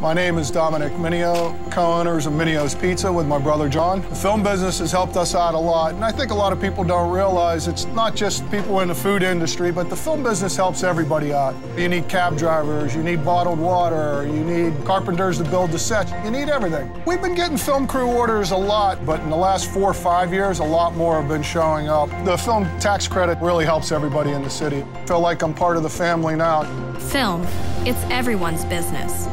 My name is Dominic Mineo, co-owners of Mineo's Pizza with my brother John. The film business has helped us out a lot, and I think a lot of people don't realize it's not just people in the food industry, but the film business helps everybody out. You need cab drivers, you need bottled water, you need carpenters to build the set. you need everything. We've been getting film crew orders a lot, but in the last four or five years, a lot more have been showing up. The film tax credit really helps everybody in the city. I feel like I'm part of the family now. Film, it's everyone's business.